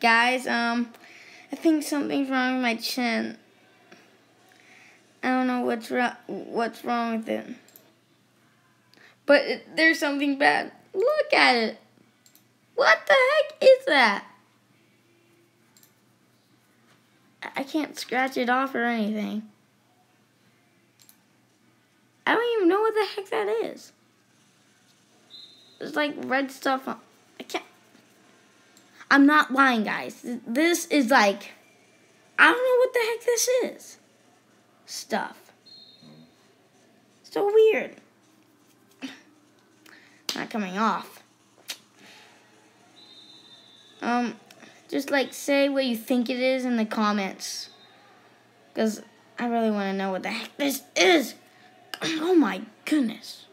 Guys, um, I think something's wrong with my chin. I don't know what's what's wrong with it. But it, there's something bad. Look at it. What the heck is that? I can't scratch it off or anything. I don't even know what the heck that is. It's like red stuff. I can't. I'm not lying, guys. This is like. I don't know what the heck this is. Stuff. So weird. Not coming off. Um, just like say what you think it is in the comments. Because I really want to know what the heck this is. Oh my goodness.